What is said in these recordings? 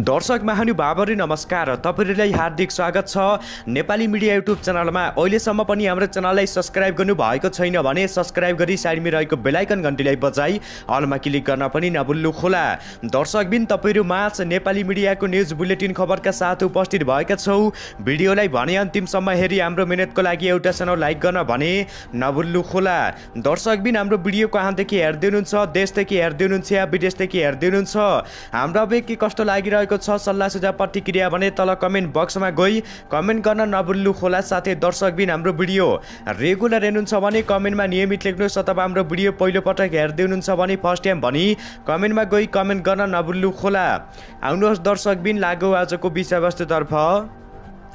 दर्शक महानुभावहरू नमस्कार तपाईँहरूलाई हार्दिक स्वागत छ। नेपाली मिडिया युट्युब च्यानलमा अहिलेसम्म पनि हाम्रो च्यानललाई सब्सक्राइब गर्नु भएको छैन भने सब्सक्राइब गरी साइडमा रहेको बेलायकन घन्टीलाई बजाई अलमा क्लिक गर्न पनि नभुल्नु खोला दर्शकबिन तपाईँहरू माझ नेपाली मिडियाको न्युज बुलेटिन खबरका साथ उपस्थित भएका छौ। भिडियोलाई भने अन्तिमसम्म हेरी हाम्रो मिहिनेतको लागि एउटा सानो लाइक गर्न भने नभुल्नु खोला दर्शकबिन हाम्रो भिडियो कहाँदेखि हेर्दै हुनुहुन्छ देशदेखि हेर्दै हुनुहुन्छ या विदेशदेखि हेर्दै हुनुहुन्छ हाम्रो अब के कस्तो लागिरहेको छ सल्लाह सुझाव प्रतिक्रिया भने तल कमेन्ट बक्समा गई। कमेन्ट गर्न नभुल्नु खोला साथै दर्शकबिन हाम्रो भिडियो। रेगुलर हेर्नुहुन्छ भने कमेन्टमा नियमित लेख्नुहोस् अथवा हाम्रो भिडियो पहिलोपटक हेर्दै हुनुहुन्छ भने फर्स्ट टाइम भनी कमेन्टमा गई कमेन्ट गर्न नभुल्नु खोला। आउनुहोस् दर्शकबिन लागु आजको विषयवस्तुतर्फ।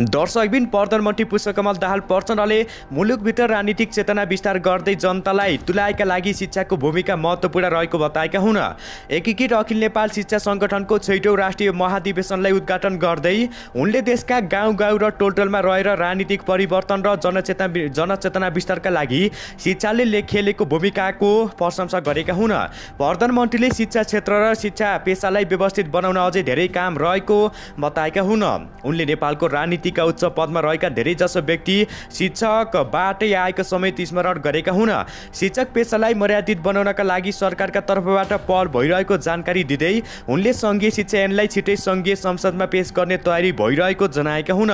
दर्शकबिन प्रधानमन्त्री पुष्पकमल दाहाल प्रचण्डले मुलुकभित्र राजनीतिक चेतना विस्तार गर्दै जनतालाई तुलाइका लागि शिक्षाको भूमिका महत्त्वपूर्ण रहेको बताएका हुन्। एकीकृत अखिल नेपाल शिक्षा सङ्गठनको छैटौँ राष्ट्रिय महाधिवेशनलाई उद्घाटन गर्दै उनले देशका गाउँ गाउँ र टोलटोलमा रहेर राजनीतिक परिवर्तन र जनचेतना जनचेतना विस्तारका लागि शिक्षाले खेलेको भूमिकाको प्रशंसा गरेका हुन्। प्रधानमन्त्रीले शिक्षा क्षेत्र र शिक्षा पेसालाई व्यवस्थित बनाउन अझै धेरै काम रहेको बताएका हुन्। उनले नेपालको राजनीति नीतिका उच्च पदमा रहेका धेरैजसो व्यक्ति शिक्षकबाटै आएको समेत स्मरण गरेका हुन्। शिक्षक पेसालाई मर्यादित बनाउनका लागि सरकारका तर्फबाट पहल भइरहेको जानकारी दिँदै उनले सङ्घीय शिक्षा ऐनलाई छिटै सङ्घीय संसदमा पेश गर्ने तयारी भइरहेको जनाएका हुन्।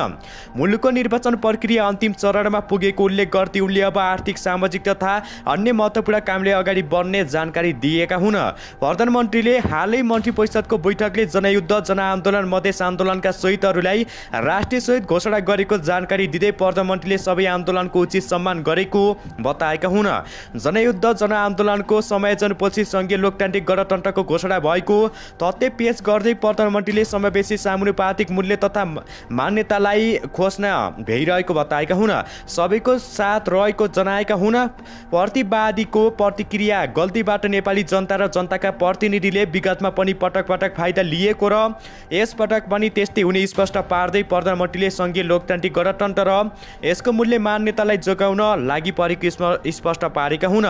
मुलुकको निर्वाचन प्रक्रिया अन्तिम चरणमा पुगेको उल्लेख गर्दै उनले अब आर्थिक सामाजिक तथा अन्य महत्त्वपूर्ण कामले अगाडि बढ्ने जानकारी दिएका हुन्। प्रधानमन्त्रीले हालै मन्त्री परिषदको बैठकले जनयुद्ध जनआन्दोलन मधेस आन्दोलनका शहीदहरूलाई राष्ट्रिय घोषणा गरेको जानकारी दिँदै प्रधानमन्त्रीले सबै आन्दोलनको उचित सम्मान गरेको बताएका हुन्। जनयुद्ध जनआन्दोलनको समायोजनपछि सङ्घीय लोकतान्त्रिक गणतन्त्रको घोषणा भएको तथ्य पेश गर्दै प्रधानमन्त्रीले समावेशी सामानुपातिक मूल्य तथा मान्यतालाई खोज्न भइरहेको बताएका हुन्। सबैको साथ रहेको जनाएका हुन्। प्रतिवादीको प्रतिक्रिया गल्तीबाट नेपाली जनता र जनताका प्रतिनिधिले विगतमा पनि पटक पटक फाइदा लिएको र यसपटक पनि त्यस्तै हुने स्पष्ट पार्दै प्रधानमन्त्रीले सङ्घीय लोकतान्त्रिक गणतन्त्र र यसको मूल्य मान्यतालाई जोगाउन लागि परेको स्पष्ट पारेका हुन्।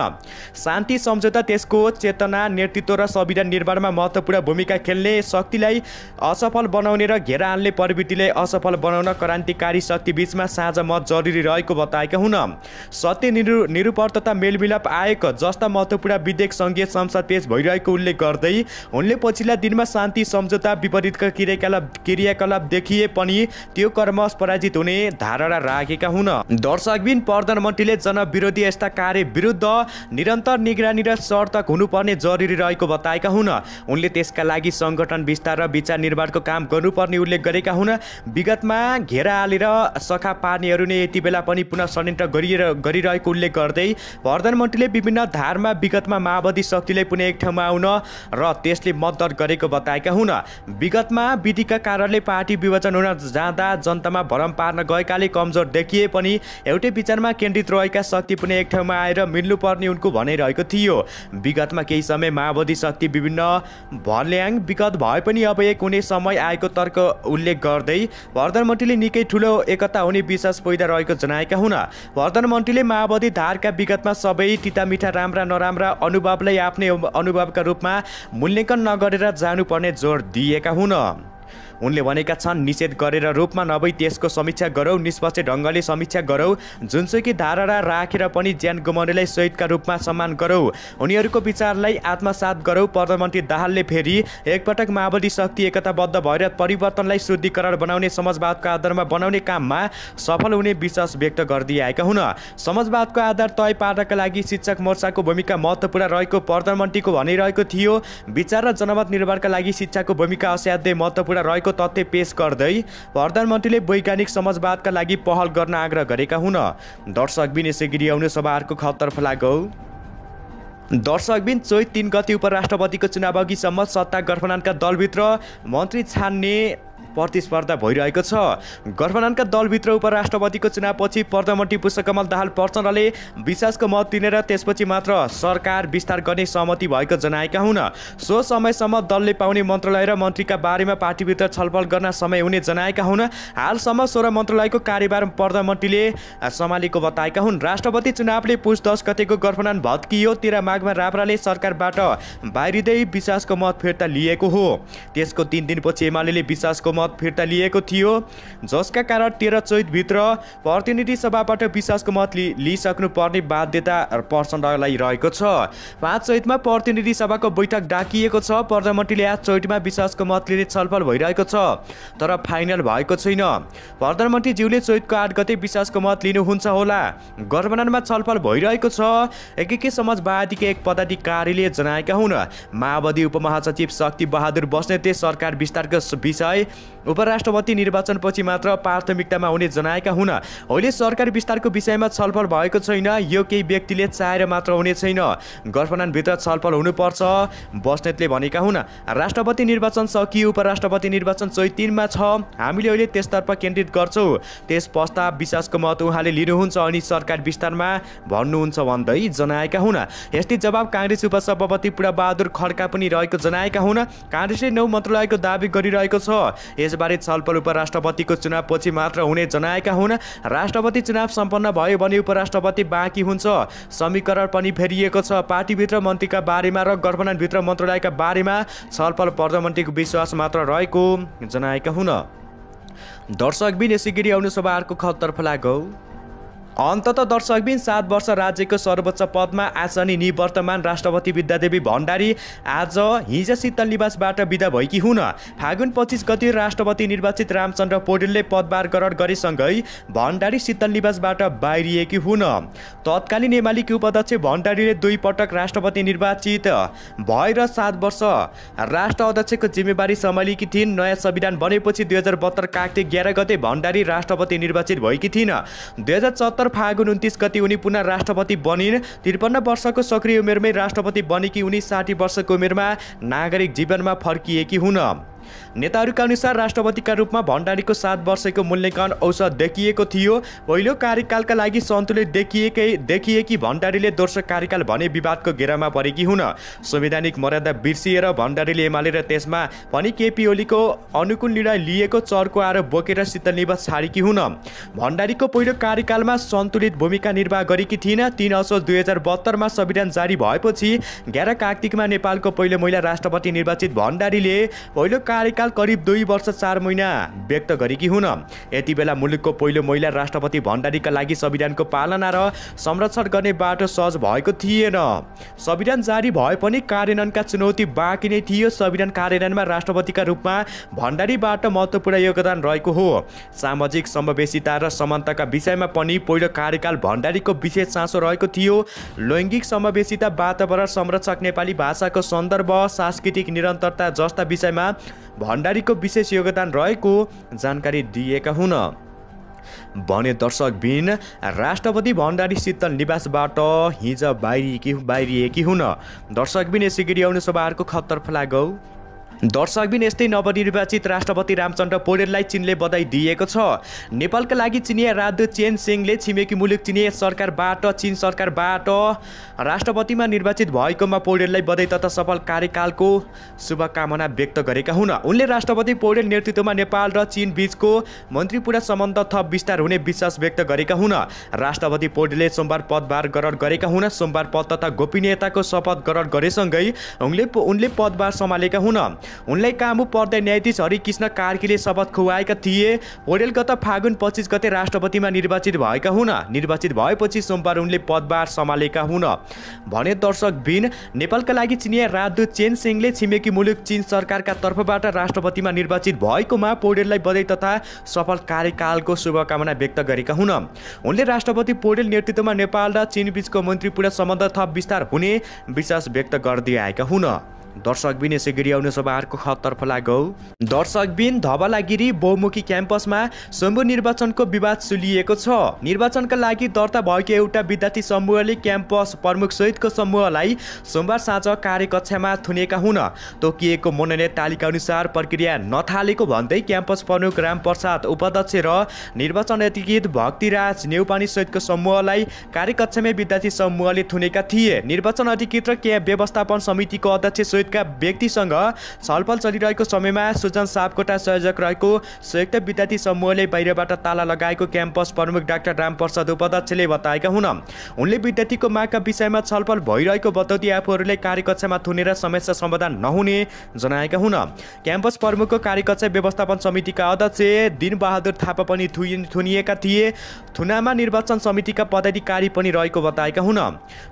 शान्ति सम्झौता त्यसको चेतना नेतृत्व र संविधान निर्माणमा महत्त्वपूर्ण भूमिका खेल्ने शक्तिलाई असफल बनाउने र घेरा हाल्ने प्रवृत्तिलाई असफल बनाउन क्रान्तिकारी शक्ति बिचमा साझा मत जरुरी रहेको बताएका हुन्। सत्य निरु तथा मेलमिलाप आयोग जस्ता महत्त्वपूर्ण विधेयक सङ्घीय संसद पेश भइरहेको उल्लेख गर्दै उनले पछिल्ला दिनमा शान्ति सम्झौता विपरीतका क्रियाकलाप क्रियाकलाप देखिए पनि त्यो कर्म पराजित हुने धारणा राखेका हुन्। दर्शकबिन प्रधानमन्त्रीले जनविरोधी यस्ता कार्य विरुद्ध निरन्तर निगरानी र सर्तक हुनुपर्ने जरुरी रहेको बताएका हुन्। उनले त्यसका लागि सङ्गठन विस्तार र विचार निर्माणको काम गर्नुपर्ने उल्लेख गरेका हुन्। विगतमा घेरा हालेर सखा पार्नेहरू नै यति बेला पनि पुनः षड्यन्त्र गरिएर गरिरहेको उल्लेख गर्दै प्रधानमन्त्रीले विभिन्न धारमा विगतमा माओवादी शक्तिले पुनः एक ठाउँमा आउन र त्यसले मद्दत गरेको बताएका हुन्। विगतमा विधिका कारणले पार्टी विभाजन हुन जाँदा जनतामा भरम पार्न गएकाले कमजोर देखिए पनि एउटै विचारमा केन्द्रित रहेका शक्ति पनि एक ठाउँमा आएर मिल्नुपर्ने उनको भनाइरहेको थियो। विगतमा केही समय माओवादी शक्ति विभिन्न भल्याङ विगत भए पनि अब एक हुने समय आएको तर्क उल्लेख गर्दै प्रधानमन्त्रीले निकै ठुलो एकता हुने विश्वास पैदा रहेको जनाएका हुन्। प्रधानमन्त्रीले माओवादी धारका विगतमा सबै तितामिठा राम्रा नराम्रा अनुभवलाई आफ्नै अनुभवका रूपमा मूल्याङ्कन नगरेर जानुपर्ने जोड दिएका हुन्। उनले भनेका छन् निषेध गरेर रूपमा नभई त्यसको समीक्षा गरौँ निष्पक्ष ढङ्गले समीक्षा गरौँ। जुनसुकै धारणा राखेर पनि ज्यान गुमाउनेलाई शहीदका रूपमा सम्मान गरौँ। उनीहरूको विचारलाई आत्मसात गरौँ। प्रधानमन्त्री दाहालले फेरि एकपटक माओवादी शक्ति एकताबद्ध भएर परिवर्तनलाई शुद्धिकरण बनाउने समाजवादको आधारमा बनाउने काममा सफल हुने विश्वास व्यक्त गरिदिएका हुन्। समाजवादको आधार तय पार्नका लागि शिक्षक मोर्चाको भूमिका महत्त्वपूर्ण रहेको प्रधानमन्त्रीको भनिरहेको थियो। विचार र जनमत निर्माणका लागि शिक्षाको भूमिका असाध्यै महत्त्वपूर्ण रहेको तथ्य पेश गर्दै प्रधानमन्त्रीले वैज्ञानिक समाजवादका लागि पहल गर्न आग्रह गरेका हुन्। दर्शकबिन यसै गरी आउने सभाहरूको खतर्फ लागौ। दर्शकबिन चैत तिन गति उपराष्ट्रपतिको चुनाव अघिसम्म सत्ता गठबन्धनका दलभित्र मन्त्री छान्ने प्रतिस्पर्धा भइरहेको छ। गठबन्धनका दलभित्र उपराष्ट्रपतिको चुनावपछि प्रधानमन्त्री पुष्पकमल दाहाल प्रचण्डले विश्वासको मत दिने र त्यसपछि मात्र सरकार विस्तार गर्ने सहमति भएको जनाएका हुन्। सो समयसम्म दलले पाउने मन्त्रालय र मन्त्रीका बारेमा पार्टीभित्र छलफल गर्न समय हुने जनाएका हुन्। हालसम्म सोह्र मन्त्रालयको कार्यभार प्रधानमन्त्रीले सम्हालेको बताएका हुन्। राष्ट्रपति चुनावले पुस दस गतेको गठबन्धन भत्कियो तेह्र माघमा राप्राले सरकारबाट बाहिरिँदै विश्वासको मत फिर्ता लिएको हो। त्यसको तिन दिनपछि एमाले विश्वासको मत फिर्ता लिएको थियो। जसका कारण तेह्र चैतभित्र प्रतिनिधि सभाबाट विश्वासको मत लि लिइसक्नु पर्ने बाध्यता प्रचण्डलाई रहेको छ। पाँच चैतमा प्रतिनिधि सभाको बैठक डाकिएको छ। प्रधानमन्त्रीले आज चैतमा विश्वासको मत लिने छलफल भइरहेको छ तर फाइनल भएको छैन। प्रधानमन्त्रीज्यूले चैतको आठ गते विश्वासको मत लिनुहुन्छ होला। गठबन्धनमा छलफल भइरहेको छ। एकीके समाजवादीका एक पदाधिकारीले जनाएका हुन् माओवादी उपमहासचिव शक्ति बहादुर बस्नेतले सरकार विस्तारको विषय उपराष्ट्रपति निर्वाचनपछि मात्र प्राथमिकतामा हुने जनाएका हुन् अहिले सरकार विस्तारको विषयमा छलफल भएको छैन। यो केही व्यक्तिले चाहेर मात्र हुने छैन। गठबन्धनभित्र छलफल हुनुपर्छ बस्नेतले भनेका हुन् राष्ट्रपति निर्वाचन सकियो उपराष्ट्रपति निर्वाचन चैत तिनमा छ। हामीले अहिले त्यसतर्फ केन्द्रित गर्छौँ। त्यस प्रस्ताव विश्वासको मत उहाँले लिनुहुन्छ अनि सरकार विस्तारमा भन्नुहुन्छ भन्दै जनाएका हुन्। यस्तै जवाब काङ्ग्रेस उपसभापति पुराबहादुर खड्का पनि रहेको जनाएका हुन्। काङ्ग्रेसले नौ मन्त्रालयको दावी गरिरहेको छ। यसबारे छलफल उपराष्ट्रपतिको चुनावपछि मात्र हुने जनाएका हुन्। राष्ट्रपति चुनाव सम्पन्न भयो भने उपराष्ट्रपति बाँकी हुन्छ। समीकरण पनि फेरिएको छ। पार्टीभित्र मन्त्रीका बारेमा र गठबन्धनभित्र मन्त्रालयका बारेमा छलफल प्रधानमन्त्रीको विश्वास मात्र रहेको जनाएका हुन्। दर्शकबिन यसै गरी आउनु सभा अर्को खतर्फ लागौ। अन्तत दर्शकबिन सात वर्ष राज्यको सर्वोच्च पदमा आसनी निवर्तमान राष्ट्रपति विद्यादेवी भण्डारी आज हिजो शीतल निवासबाट विदा भएकी हुन् फागुन पच्चिस गति राष्ट्रपति निर्वाचित रामचन्द्र पौडेलले पदभार ग्रहण गरेसँगै भण्डारी शीतल निवासबाट बाहिरिएकी हुन्। तत्कालीन एमालेकी उपाध्यक्ष भण्डारीले दुई पटक राष्ट्रपति निर्वाचित भएर सात वर्ष राष्ट्र अध्यक्षको जिम्मेवारी सम्हालेकी थिइन्। नयाँ संविधान बनेपछि दुई हजार बहत्तर कागते एघार गते भण्डारी राष्ट्रपति निर्वाचित भएकी थिइन्। दुई हजार चौहत्तर फागुन उन्तिस गति उनी पुनः राष्ट्रपति बनिन्। त्रिपन्न वर्षको सक्रिय उमेरमै राष्ट्रपति बनेकी उनी साठी वर्षको उमेरमा नागरिक जीवनमा फर्किएकी हुन्। नेताहरूका अनुसार राष्ट्रपतिका रूपमा भण्डारीको सात वर्षको मूल्याङ्कन औसत देखिएको थियो। पहिलो कार्यकालका लागि सन्तुलित देखिएकै देखिएकी भण्डारीले दोस्रो कार्यकाल भने विवादको घेरामा परेकी हुन्। संवैधानिक मर्यादा बिर्सिएर भण्डारीले एमाले र त्यसमा पनि केपी ओलीको अनुकूल निर्णय लिएको चर्को आरोप बोकेर शीतल निवास छाडेकी हुन्। भण्डारीको पहिलो कार्यकालमा सन्तुलित भूमिका निर्वाह गरेकी थिइन्। तिन असोज दुई हजार बहत्तरमा संविधान जारी भएपछि एघार कार्तिकमा नेपालको पहिलो महिला राष्ट्रपति निर्वाचित भण्डारीले पहिलो कार्यकाल करिब दुई वर्ष चार महिना व्यक्त गरेकी हुन्। यति बेला मुलुकको पहिलो महिला राष्ट्रपति भण्डारीका लागि संविधानको पालना र संरक्षण गर्ने बाटो सहज भएको थिएन। संविधान जारी भए पनि कार्यान्वयनका चुनौती बाँकी नै थियो। संविधान कार्यान्वयनमा राष्ट्रपतिका रूपमा भण्डारीबाट महत्त्वपूर्ण योगदान रहेको हो। सामाजिक समावेशिता र समानताका विषयमा पनि पहिलो कार्यकाल भण्डारीको विशेष चासो रहेको थियो। लैङ्गिक समावेशिता वातावरण संरक्षक नेपाली भाषाको सन्दर्भ सांस्कृतिक निरन्तरता जस्ता विषयमा भण्डारीको विशेष योगदान रहेको जानकारी दिएका हुन्। भने दर्शकबिन राष्ट्रपति भण्डारी शीतल निवासबाट हिजो बाहिरिएकी बाहिरिएकी हुन्। दर्शकबिन यसै गरी आउने सभाहरूको खतर्फ लागौ दर्शकबिन यस्तै नवनिर्वाचित राष्ट्रपति रामचन्द्र पौडेललाई चिनले बधाई दिएको छ। नेपालका लागि चिनिया राजदूत चेन सिंहले छिमेकी मुलुक चिनिया सरकारबाट चिन सरकारबाट राष्ट्रपतिमा निर्वाचित भएकोमा पौडेललाई बधाई तथा सफल कार्यकालको शुभकामना व्यक्त गरेका हुन्। उनले राष्ट्रपति पौडेल नेतृत्वमा नेपाल र चीन बीचको मन्त्रीपुरा सम्बन्ध थप विस्तार हुने विश्वास व्यक्त गरेका हुन्। राष्ट्रपति पौडेलले सोमबार पदभार ग्रहण गरेका हुन्। सोमबार पद तथा गोपनीयताको शपथ ग्रहण गरेसँगै उनले उनले पदभार सम्हालेका हुन्। उनलाई कामु पर्दै न्यायाधीश हरिकृष्ण कार्कीले शपथ खुवाएका थिए। पौडेल गत फागुन पच्चिस गते राष्ट्रपतिमा निर्वाचित भएका हुन् निर्वाचित भएपछि सोमबार उनले पदभार सम्हालेका हुन्। भने दर्शक बिन नेपालका लागि चिनिया राजदूत चेन सिंहले छिमेकी मुलुक चीन सरकारका तर्फबाट राष्ट्रपतिमा निर्वाचित भएकोमा पौडेललाई बधाई तथा सफल कार्यकालको शुभकामना व्यक्त गरेका हुन्। उनले राष्ट्रपति पौडेल नेतृत्वमा नेपाल र चीन बीचको मन्त्रीपूर्ण सम्बन्ध थप विस्तार हुने विश्वास व्यक्त गर्दै आएका हुन्। दर्शकबिन यसै गरी आउनु सभाहरूको खतर्फ लागौ। दर्शकबिन धवलागिरी बहुमुखी क्याम्पसमा शम्भु निर्वाचनको विवाद सुलिएको छ। निर्वाचनका लागि दर्ता भएको एउटा विद्यार्थी समूहले क्याम्पस प्रमुख सहितको समूहलाई सोमबार साँझ कार्यकक्षामा थुनेका हुन तोकिएको मनोनयन तालिका अनुसार प्रक्रिया नथालेको भन्दै क्याम्पस प्रमुख रामप्रसाद उपाध्यक्ष र निर्वाचन अधिकृत भक्तिराज नेउपानी सहितको समूहलाई कार्यकक्षामै विद्यार्थी समूहले थुनेका थिए। निर्वाचन अधिकृत र व्यवस्थापन समितिको अध्यक्ष सहितका व्यक्तिसँग छलफल चलिरहेको समयमा सुजन सापकोटा संयोजक रहेको संयुक्त विद्यार्थी समूहले बाहिरबाट ताला लगाएको क्याम्पस प्रमुख डाक्टर रामप्रसाद उपाध्यक्षले बताएका हुन्। उनले विद्यार्थीको मागका विषयमा छलफल भइरहेको बताउँदै आफूहरूले कार्यकक्षामा थुनेर समस्या समाधान नहुने जनाएका हुन्। क्याम्पस प्रमुखको कार्यकक्षा व्यवस्थापन समितिका अध्यक्ष दिनबहादुर थापा पनि थुनिएका थिए। थुनामा निर्वाचन समितिका पदाधिकारी पनि रहेको बताएका हुन्।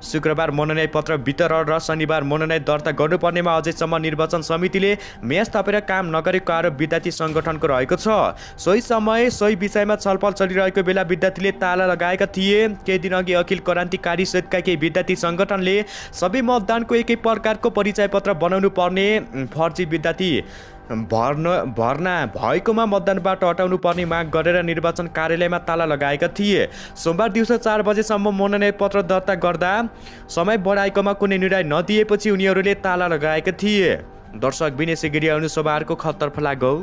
शुक्रबार मनोनयन पत्र वितरण र शनिबार मनोनयन दर्ता गर्नुपर्नेमा अझैसम्म निर्वाचन समितिले म्याच थपेर काम नगरेको आरोप विद्यार्थी सङ्गठनको रहेको छ। सोही समय सोही विषयमा छलफल चलिरहेको बेला विद्यार्थीले ताला लगाएका थिए। केही दिन अघि अखिल क्रान्तिकारी सहितका केही विद्यार्थी सङ्गठनले सबै मतदानको एकै प्रकारको परिचय पत्र बनाउनु पर्ने फर्जी विद्यार्थी भर्न भर्ना भएकोमा मतदानबाट हटाउनु पर्ने माग गरेर निर्वाचन कार्यालयमा ताला लगाएका थिए। सोमबार दिउँसो चार बजेसम्म मनोनयन पत्र दर्ता गर्दा समय बढाएकोमा कुनै निर्णय नदिएपछि उनीहरूले ताला लगाएका थिए। दर्शक विनेश गिरी अनुसभाहरूको खतर्फ लागौ।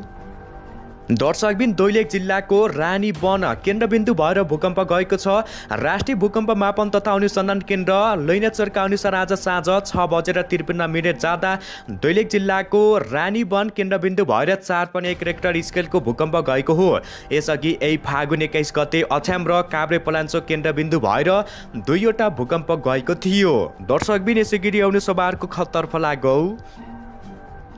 दर्शकबिन दैलेख जिल्लाको रानी वन केन्द्रबिन्दु भएर भूकम्प गएको छ। राष्ट्रिय भूकम्प मापन तथा अनुसन्धान केन्द्र लैनचरका अनुसार आज साँझ छ बजेर त्रिपन्न मिनट जाँदा दैलेख जिल्लाको रानी वन केन्द्रबिन्दु भएर चार पनि एक रेक्टर स्केलको भूकम्प गएको हो। यसअघि यही फागुन एक्काइस गते अछ्याम र काभ्रे पलाञ्चोक केन्द्रबिन्दु भएर दुईवटा भूकम्प गएको थियो। दर्शकबिन यसै गिरी आउनु सभाहरूको खतर्फ लागौ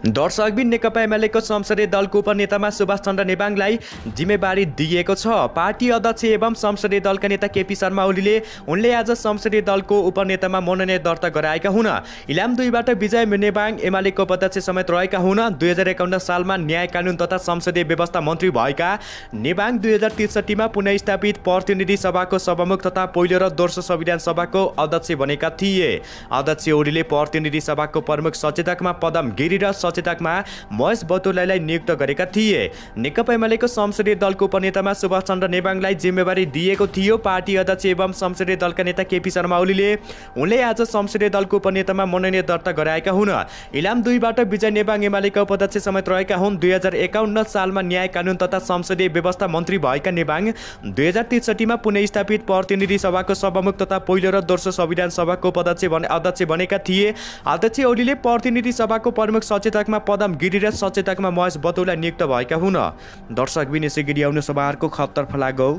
दर्शकबिन नेकपा एमालेको संसदीय दलको उपनेतामा सुभाष चन्द्र नेवाङलाई जिम्मेवारी दिएको छ। पार्टी अध्यक्ष एवं संसदीय दलका नेता केपी शर्मा ओलीले उनले आज संसदीय दलको उपनेतामा मनोनयन दर्ता गराएका हुन्। इलाम दुईबाट विजय नेवाङ एमालेको उपाध्यक्ष समेत रहेका हुन्। दुई हजार एकाउन्न सालमा न्याय कानुन तथा संसदीय व्यवस्था मन्त्री भएका नेवाङ दुई हजार त्रिसठीमा पुनस्थापित प्रतिनिधि सभाको सभामुख तथा पहिलो र दोस्रो संविधान सभाको अध्यक्ष बनेका थिए। अध्यक्ष ओलीले प्रतिनिधि सभाको प्रमुख सचेतकमा पदम गिरी र सचेतकमा महेश बतुलाईलाई नियुक्त गरेका थिए। नेकपा एमालेको संसदीय दलको उपनेतामा सुभाष चन्द्र नेवाङलाई जिम्मेवारी दिएको थियो। पार्टी अध्यक्ष एवं संसदीय दलका नेता केपी शर्मा ओलीले उनले आज संसदीय दलको उपनेतामा मनोनयन दर्ता गराएका हुन्। इलाम दुईबाट विजय नेवाङ एमालेका उपाध्यक्ष समेत रहेका हुन्। दुई हजार एकाउन्न सालमा न्याय कानुन तथा संसदीय व्यवस्था मन्त्री भएका नेवाङ दुई हजार त्रिसठीमा पुनः स्थापित प्रतिनिधि सभाको सभामुख तथा पहिलो र दोस्रो संविधान सभाको उपाध्यक्ष अध्यक्ष बनेका थिए। अध्यक्ष ओलीले प्रतिनिधि सभाको प्रमुख सचेतक सचेतकमा पदम गिरी र सचेतकमा महेश बतौला नियुक्त भएका हुन्। दर्शक विनेश गिरी आउनु सभाहरूको खतर्फ लागौ।